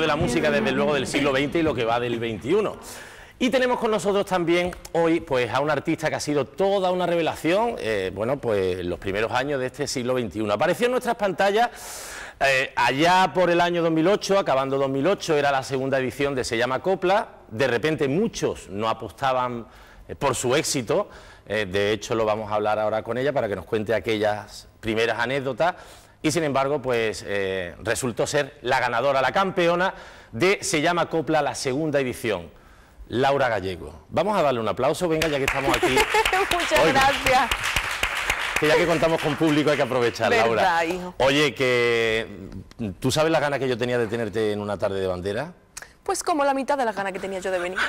de la música desde luego del siglo XX y lo que va del XXI. Y tenemos con nosotros también hoy pues, a un artista que ha sido toda una revelación, eh, bueno, pues los primeros años de este siglo XXI. Apareció en nuestras pantallas eh, allá por el año 2008, acabando 2008, era la segunda edición de Se llama Copla. De repente muchos no apostaban eh, por su éxito. de hecho, lo vamos a hablar ahora con ella para que nos cuente aquellas primeras anécdotas y sin embargo pues eh, resultó ser la ganadora, la campeona de Se llama Copla la segunda edición, Laura Gallego. Vamos a darle un aplauso, venga, ya que estamos aquí. Muchas gracias. Que ya que contamos con público hay que aprovechar, Laura. Oye, que tú sabes la gana que yo tenía de tenerte en una tarde de bandera. Pues como la mitad de las ganas que tenía yo de venir.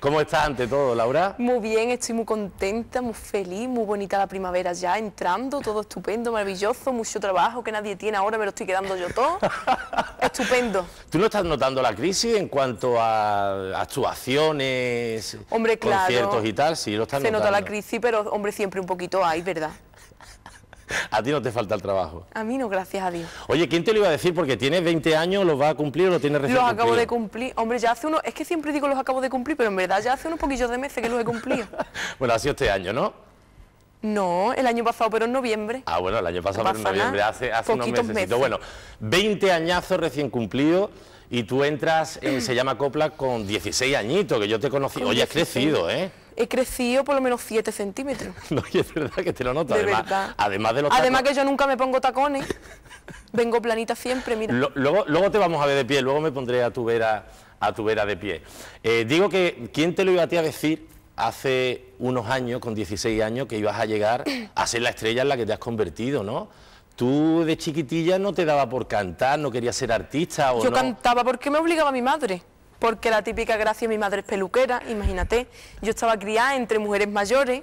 ¿Cómo estás ante todo, Laura? Muy bien, estoy muy contenta, muy feliz, muy bonita la primavera ya, entrando, todo estupendo, maravilloso, mucho trabajo que nadie tiene ahora, me lo estoy quedando yo todo. estupendo. ¿Tú no estás notando la crisis en cuanto a actuaciones, hombre, claro, conciertos y tal? Sí, lo estás Se nota la crisis, pero hombre, siempre un poquito hay, ¿verdad? A ti no te falta el trabajo. A mí no, gracias a Dios. Oye, ¿quién te lo iba a decir? Porque tienes 20 años, ¿los va a cumplir o lo tienes recién Los acabo de cumplir. Hombre, ya hace uno... Es que siempre digo los acabo de cumplir, pero en verdad ya hace unos poquillos de meses que los he cumplido. bueno, ha sido este año, ¿no? No, el año pasado, pero en noviembre. Ah, bueno, el año pasado, pero en noviembre, hace, hace unos meses. Bueno, 20 añazos recién cumplidos y tú entras en Se llama Copla con 16 añitos, que yo te conocí. Oye, has crecido, ¿eh? He crecido por lo menos 7 centímetros. No, y es verdad que te lo noto. además, además de los Además que yo nunca me pongo tacones. Vengo planita siempre, mira. luego, luego te vamos a ver de pie, luego me pondré a tu vera, a tu vera de pie. Eh, digo que, ¿quién te lo iba a ti a decir hace unos años, con 16 años, que ibas a llegar a ser la estrella en la que te has convertido, ¿no? Tú de chiquitilla no te daba por cantar, no querías ser artista o Yo cantaba porque me obligaba mi madre porque la típica gracia mi madre es peluquera, imagínate, yo estaba criada entre mujeres mayores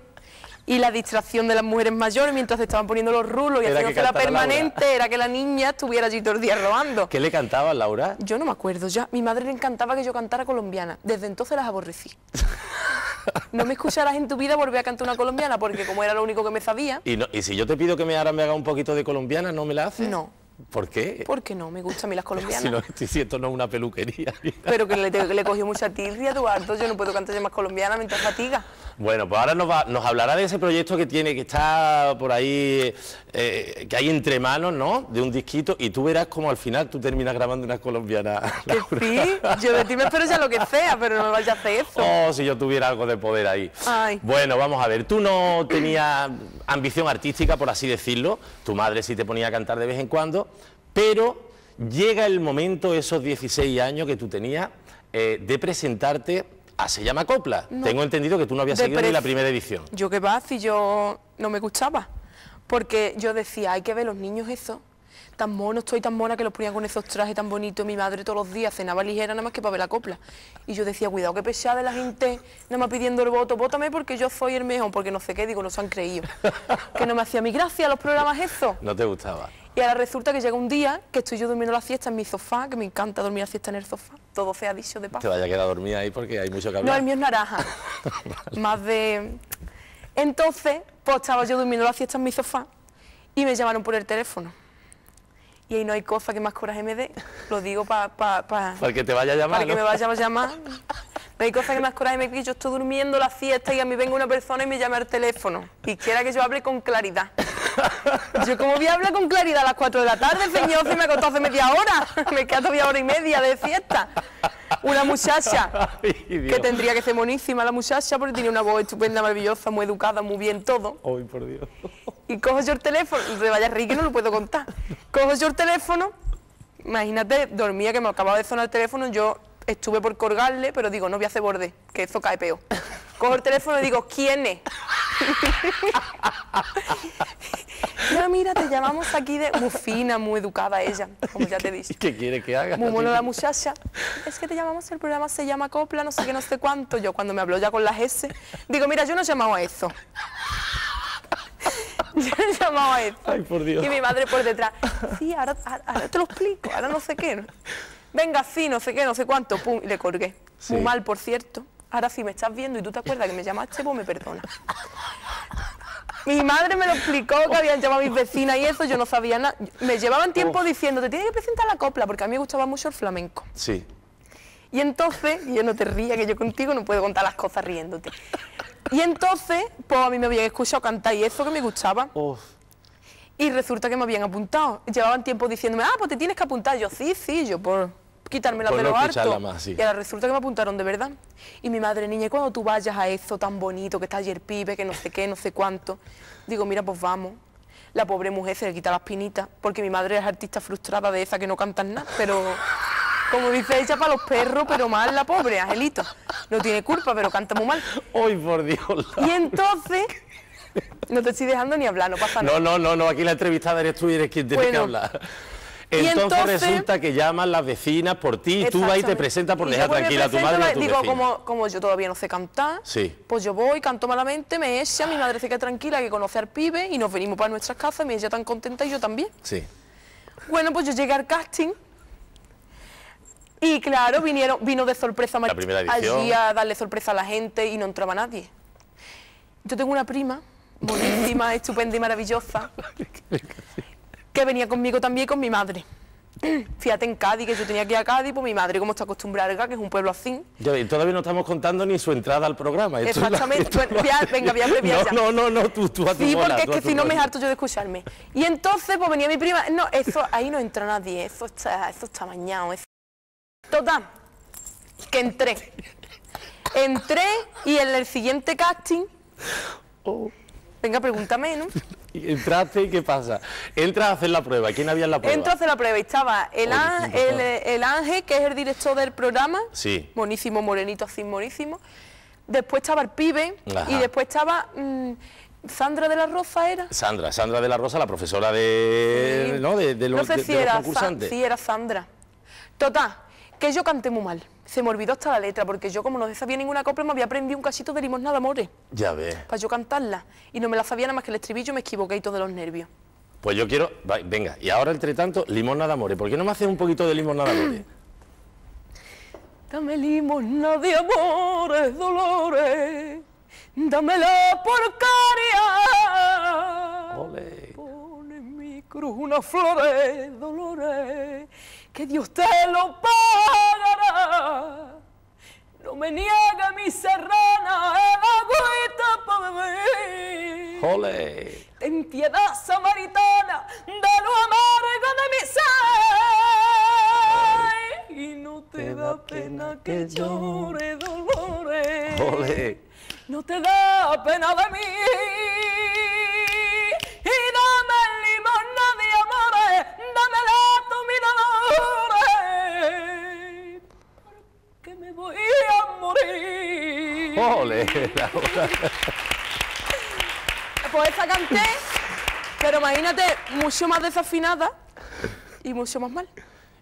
y la distracción de las mujeres mayores mientras se estaban poniendo los rulos y haciendo la permanente era que la niña estuviera allí todo el día robando. ¿Qué le cantaba Laura? Yo no me acuerdo ya. Mi madre le encantaba que yo cantara colombiana. Desde entonces las aborrecí. no me escucharás en tu vida volver a cantar una colombiana porque como era lo único que me sabía. ¿Y, y si yo te pido que me ahora me haga un poquito de colombiana, no me la haces? No. ¿Por qué? Porque no, me gustan a mí las colombianas. Si no estoy siento no una peluquería. Pero que le, le cogió mucha tirria, Eduardo, yo no puedo cantar más colombiana mientras fatiga. Bueno, pues ahora nos, hablará de ese proyecto que tiene, que está por ahí, eh, que hay entre manos, ¿no? De un disquito, y tú verás como al final tú terminas grabando una colombiana. Que sí, yo de ti me espero ya lo que sea, pero no me vayas a hacer eso. Oh, si yo tuviera algo de poder ahí. Bueno, vamos a ver, tú no tenías ambición artística, por así decirlo, tu madre sí te ponía a cantar de vez en cuando, pero llega el momento, esos 16 años que tú tenías, eh, de presentarte Ah, se llama Copla. Tengo entendido que tú no habías seguido ni la primera edición. Yo qué va, si yo no me gustaba. Porque yo decía, hay que ver los niños eso. Tan monos, estoy tan mona que los ponían con esos trajes tan bonitos. Mi madre todos los días cenaba ligera nada más que para ver la copla. Y yo decía, cuidado, que pesada de la gente, nada más pidiendo el voto, vótame porque yo soy el mejor, porque no sé qué, digo, no se han creído. que no me hacía mi gracia los programas eso. No te gustaba. Y ahora resulta que llega un día que estoy yo durmiendo la fiesta en mi sofá, que me encanta dormir la fiesta en el sofá. Todo sea dicho de paz. Te vaya a quedar dormida ahí porque hay mucho que hablar. No, el mío es naranja. Más de... Entonces, pues estaba yo durmiendo la fiesta en mi sofá y me llamaron por el teléfono. Y ahí no hay cosa que más coraje me dé. Lo digo para... para que te vaya a llamar, Para que me vaya a llamar. No hay cosa que más coraje me dé. Yo estoy durmiendo la fiesta y a mí venga una persona y me llama al teléfono. Y quiera que yo hable con claridad. Yo como voy a hablar con claridad a las 4 de la tarde, señor, si me acostó hace media hora, me queda todavía hora y media de fiesta. Una muchacha que tendría que ser monísima la muchacha porque tiene una voz estupenda, maravillosa, muy educada, muy bien todo. Ay, por Dios. Y cojo yo el teléfono, de vaya Ricky no lo puedo contar. Cojo yo el teléfono, imagínate, dormía que me acababa de sonar el teléfono, yo estuve por colgarle, pero digo, no voy a hacer borde, que eso cae peor. Cojo el teléfono y digo, ¿quién es? No, mira, te llamamos aquí de... Muy fina, muy educada ella, como ya te dije. ¿Qué quiere que haga? Muy mono la muchacha. Es que te llamamos, el programa se llama Copla, no sé qué, no sé cuánto. Yo cuando me habló ya con las S, digo, mira, yo no he llamado a eso. yo no he llamado a eso. Ay, por Dios. Y mi madre por detrás, sí, ahora, te lo explico, ahora no sé qué. Venga, sí, no sé qué, no sé cuánto, pum, y le colgué. Muy mal, por cierto. Ahora si me estás viendo y tú te acuerdas que me llamaste, pues me perdona. Mi madre me lo explicó que habían llamado a mis vecinas y eso, yo no sabía nada. Me llevaban tiempo diciendo, te tienes que presentar la copla, porque a mí me gustaba mucho el flamenco. Sí. Y entonces, y yo no te rías, que yo contigo no puedo contar las cosas riéndote. Y entonces, pues a mí me habían escuchado cantar y eso que me gustaba. Uf. Y resulta que me habían apuntado. Llevaban tiempo diciéndome, ah, pues te tienes que apuntar. Yo, sí, sí, yo por quitarme la pelo no harto. más, sí. Y ahora resulta que me apuntaron de verdad. Y mi madre, niña, ¿y cuando tú vayas a eso tan bonito, que está ayer pibe, que no sé qué, no sé cuánto? Digo, mira, pues vamos. La pobre mujer se le quita las pinitas, porque mi madre es artista frustrada de esa que no cantan nada, pero como dice ella, para los perros, pero mal la pobre, Angelito. No tiene culpa, pero canta muy mal. ¡Ay, por Dios! la- Y entonces, no te estoy dejando ni hablar, no pasa nada. No, no, no, no, aquí la entrevistada eres tú y eres quien tiene Bueno. que hablar. Entonces, entonces- resulta que llaman las vecinas por ti y tú vas y te presentas por dejar me tranquila a tu madre y a me- tu Digo, vecina. como, como yo todavía no sé cantar, Sí. pues yo voy, canto malamente, me echa, mi madre se queda tranquila, que conoce al pibe y nos venimos para nuestras casas, y ella tan contenta y yo también. Sí. Bueno, pues yo llegué al casting y claro, vinieron, vino de sorpresa La primera allí a darle sorpresa a la gente y no entraba nadie. Yo tengo una prima, buenísima, estupenda y maravillosa, que venía conmigo también y con mi madre. Fíjate en Cádiz, que yo tenía que ir a Cádiz, pues mi madre, como está acostumbrada que es un pueblo así, Ya ves, todavía no estamos contando ni su entrada al programa. Esto la- Exactamente. esto Bueno, es voy a- venga, voy a abreviar ya. No, no, no, no, tú, tú a tu Sí, bola, porque es que si no me harto yo de escucharme. Y entonces, pues venía mi prima. No, eso, ahí no entra nadie, eso está, eso está bañado. eso- Total, que entré. Entré y en el siguiente casting. Oh. Venga, pregúntame, ¿no? Entraste y ¿qué pasa? Entras a hacer la prueba. ¿Quién había en la prueba? Entro a hacer la prueba y estaba el, Oye, Ángel, qué el, el Ángel, que es el director del programa. Sí. Monísimo, morenito, así monísimo. Después estaba el pibe Ajá. y después estaba mm, Sandra de la Rosa, ¿era? Sandra, Sandra de la Rosa, la profesora de, Sí. ¿no? de, de los, no sé si de los era Sa- concursantes. sí, era Sandra. Total, que yo canté muy mal. Se me olvidó hasta la letra, porque yo como no sabía ninguna copla me había aprendido un cachito de Limosna de Amores Ya ves. para yo cantarla. Y no me la sabía nada más que el estribillo, me equivoqué y todo de los nervios. Pues yo quiero, va, venga, y ahora entre tanto, limosna de amores. ¿Por qué no me haces un poquito de limosna de amores? Dame limosna de amores, dolores, dame la porcaria. Ole. Pon en mi cruz unas flores, dolores, que Dios te lo No me niegue mi serrana, el agüita para beber. Ole. Ten piedad samaritana de lo amargo de mi ser. Y no te da pena que llore dolores. Ole. No te da pena de mí. Pues esa canté, pero imagínate, mucho más desafinada y mucho más mal.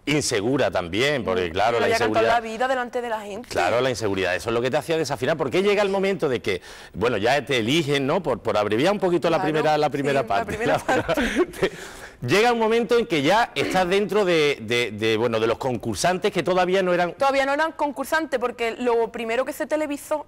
Insegura también, porque claro, Yo la cantado la inseguridad. vida delante de la gente. Claro, la inseguridad, eso es lo que te hacía desafinar. ¿Por qué llega el momento de que, bueno, ya te eligen, ¿no? Por, por abreviar un poquito la Claro, primera, la sí, primera la parte. primera llega un momento en que ya estás dentro de, de- de, bueno, de los concursantes que todavía no eran Todavía no eran concursantes porque lo primero que se televisó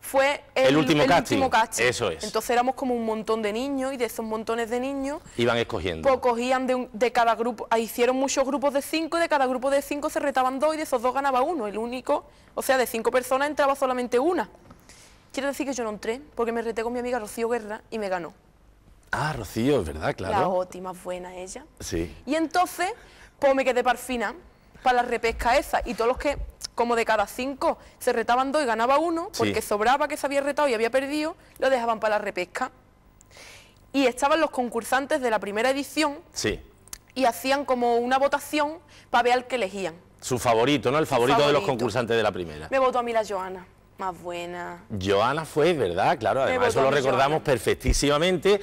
fue el, El último casting, último casting. eso es. Entonces éramos como un montón de niños y de esos montones de niños iban escogiendo. pues cogían de, un- de cada grupo, ah, hicieron muchos grupos de cinco y de cada grupo de cinco se retaban dos y de esos dos ganaba uno. El único, o sea, de cinco personas entraba solamente una. Quiero decir que yo no entré porque me reté con mi amiga Rocío Guerra y me ganó. Ah, Rocío, es verdad, La claro. ótima, buena ella. Sí. Y entonces, pues me quedé para el final, para la repesca esa. Y todos los que, como de cada cinco, se retaban dos y ganaba uno, Sí. porque sobraba que se había retado y había perdido, lo dejaban para la repesca. Y estaban los concursantes de la primera edición Sí. y hacían como una votación para ver al que elegían. Su favorito, ¿no? El favorito, de los concursantes de la primera. Me votó a mí la Joana, más buena. Joana fue, ¿verdad? Claro, además eso lo recordamos Joana. perfectísimamente,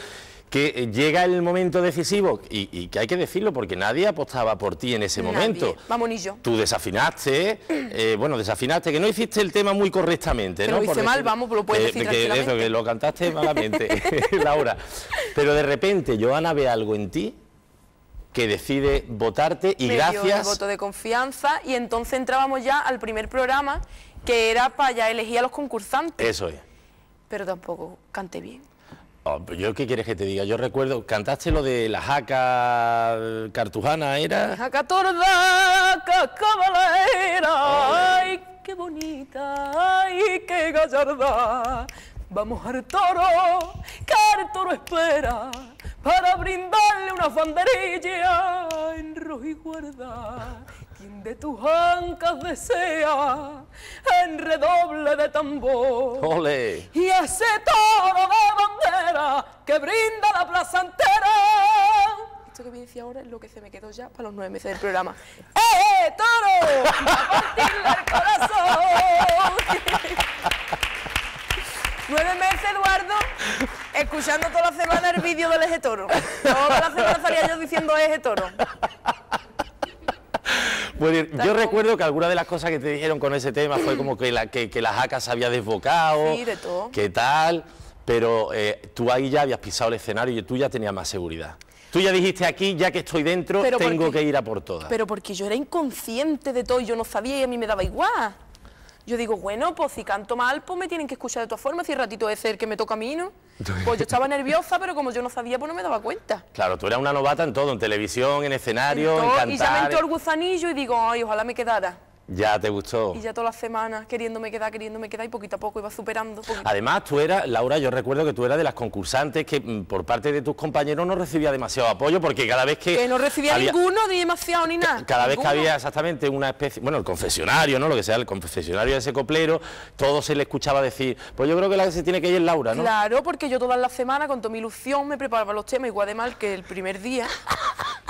que eh, llega el momento decisivo y, y que hay que decirlo porque nadie apostaba por ti en ese Nadie. momento. Vamos, ni yo. Tú desafinaste, eh, bueno, desafinaste, que no hiciste el tema muy correctamente, Que ¿no? lo hice Por mal, decir- vamos, lo puedes que- decir que eso, que lo cantaste malamente, Laura. Pero de repente Joana ve algo en ti que decide votarte y me dio el gracias... voto de confianza y entonces entrábamos ya al primer programa que era para ya elegir a los concursantes. Eso es. Pero tampoco canté bien. Oh, pues yo, ¿qué quieres que te diga? Yo recuerdo, cantaste lo de la jaca cartujana, ¿era? Jaca torda, cabalera, ay, qué bonita, ay, qué gallarda. Vamos al toro, que el toro espera, para brindarle una banderilla en rojo y guarda. Quien de tus ancas desea en redoble de tambor. ¡Ole! Y ese toro de bandera que brinda la plaza entera. Esto que voy a decir ahora es lo que se me quedó ya para los nueve meses del programa. ¡Eh, toro! ¡A partirle el corazón! Nueve meses, Eduardo, escuchando toda la semana el vídeo del eje toro. Toda la semana salía yo diciendo eje toro. Bueno, yo recuerdo que alguna de las cosas que te dijeron con ese tema fue como que la, que, que la jaca se había desbocado, Sí, de todo. que tal, pero eh, tú ahí ya habías pisado el escenario y tú ya tenías más seguridad. Tú ya dijiste aquí, ya que estoy dentro, Pero tengo porque- que ir a por todas. Pero porque yo era inconsciente de todo y yo no sabía y a mí me daba igual. Yo digo, bueno, pues si canto mal, pues me tienen que escuchar de todas formas. Si el ratito es el que me toca a mí, ¿no? Pues yo estaba nerviosa, pero como yo no sabía, pues no me daba cuenta. Claro, tú eras una novata en todo, en televisión, en escenario, en, Todo- cantar. y ya me entró el gusanillo y digo, ay, ojalá me quedara. Ya te gustó. Y ya todas las semanas queriéndome quedar, queriéndome quedar y poquito a poco iba superando. poquito. Además, tú eras, Laura, yo recuerdo que tú eras de las concursantes que mm, por parte de tus compañeros no recibía demasiado apoyo porque cada vez que... Que no recibía había- ninguno, ni demasiado, ni nada. Cada vez que había exactamente una especie, bueno, el confesionario, ¿no? Lo que sea, el confesionario de ese coplero, todo se le escuchaba decir, pues yo creo que la que se tiene que ir es Laura, ¿no? Claro, porque yo todas las semanas, con toda mi ilusión, me preparaba los temas igual de mal que el primer día.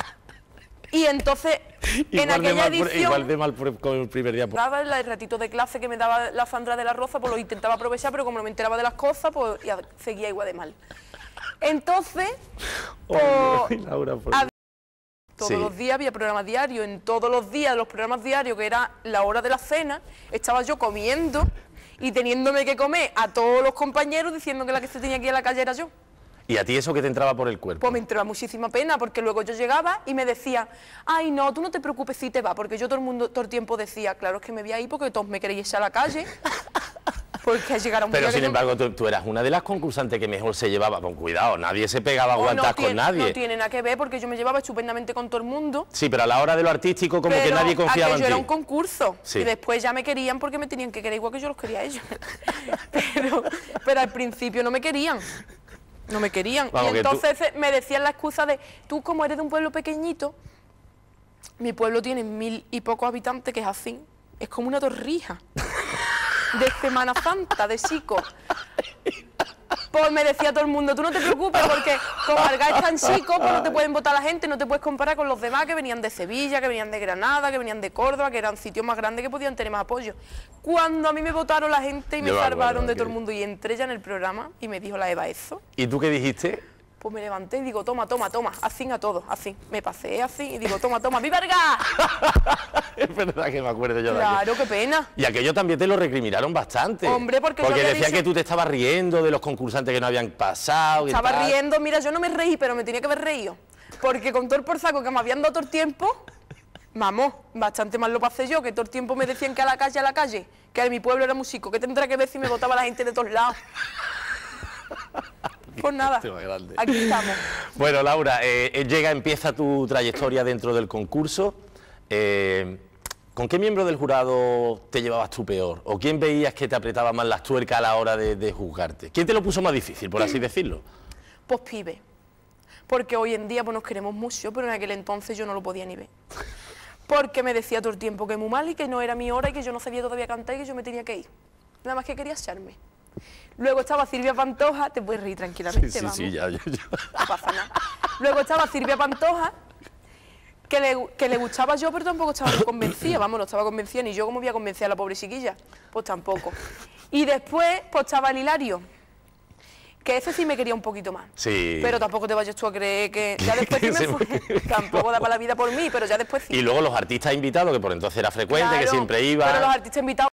Y entonces, en Igual de aquella mal edición... igual de mal con el primer día. Daba el ratito de clase que me daba la Sandra de la Roza, pues lo intentaba aprovechar, pero como no me enteraba de las cosas, pues ya seguía igual de mal. Entonces, pues, Laura, por- todos Sí. los días había programas diarios, en todos los días de los programas diarios, que era la hora de la cena, estaba yo comiendo y teniéndome que comer a todos los compañeros diciendo que la que se tenía que ir a la calle era yo. Y a ti eso que te entraba por el cuerpo. Pues me entraba muchísima pena porque luego yo llegaba y me decía, ay no, tú no te preocupes si te va, porque yo todo el mundo todo el tiempo decía, claro es que me voy ahí porque todos me queréis a la calle, porque llegará un Pero sin embargo, tú, tú eras una de las concursantes que mejor se llevaba. Con cuidado, nadie se pegaba a Oh, aguantar no con nadie. No tiene nada que ver porque yo me llevaba estupendamente con todo el mundo. Sí, pero a la hora de lo artístico, como que nadie confiaba en ti. era un concurso Sí. y después ya me querían porque me tenían que querer igual que yo los quería a ellos. pero, pero al principio no me querían. No me querían. Vamos, y tú- entonces eh, me decían la excusa de, tú como eres de un pueblo pequeñito, mi pueblo tiene mil y pocos habitantes, que es así, es como una torrija de Semana Santa, de chico. Pues me decía todo el mundo, tú no te preocupes porque como Algar es tan chico, pues no te pueden votar la gente, no te puedes comparar con los demás que venían de Sevilla, que venían de Granada, que venían de Córdoba, que eran sitios más grandes que podían tener más apoyo. Cuando a mí me votaron la gente y me Yo salvaron de todo el mundo y entré ya en el programa y me dijo la Eva eso, ¿Y tú qué dijiste? Pues me levanté y digo, toma, toma, toma, así a todos, así. Me pasé así y digo, toma, toma, ¡viva Algar! es verdad que me acuerdo yo de aquello. Claro, qué pena. Y aquello también te lo recriminaron bastante. Hombre, porque yo había decía dicho- que tú te estabas riendo de los concursantes que no habían pasado. y Estaba tal. riendo, mira, yo no me reí, pero me tenía que haber reído. Porque con todo el por saco que me habían dado todo el tiempo, vamos, bastante mal lo pasé yo, que todo el tiempo me decían que a la calle, a la calle, que de mi pueblo era músico, que tendrá que ver si me votaba la gente de todos lados. Pues nada, grande. aquí estamos. Bueno, Laura, eh, eh, llega, empieza tu trayectoria dentro del concurso. Eh, ¿Con qué miembro del jurado te llevabas tú peor? ¿O quién veías que te apretaba más las tuercas a la hora de, de juzgarte? ¿Quién te lo puso más difícil, por así decirlo? Pues pibe. Porque hoy en día pues, nos queremos mucho, pero en aquel entonces yo no lo podía ni ver. Porque me decía todo el tiempo que muy mal y que no era mi hora y que yo no sabía todavía cantar y que yo me tenía que ir. Nada más que quería echarme. Luego estaba Silvia Pantoja, te puedes reír tranquilamente, vamos. ya, ya, ya. no pasa nada. Luego estaba Silvia Pantoja, que le, que le gustaba yo, pero tampoco estaba convencida, vamos, no estaba convencida, ni yo como voy a convencer a la pobre chiquilla, pues tampoco. Y después, pues estaba el Hilario, que ese sí me quería un poquito más. Sí. Pero tampoco te vayas tú a creer que ya después sí me fue, tampoco daba la vida por mí, pero ya después sí. Y luego los artistas invitados, que por entonces era frecuente, que siempre iban. Pero los artistas invitados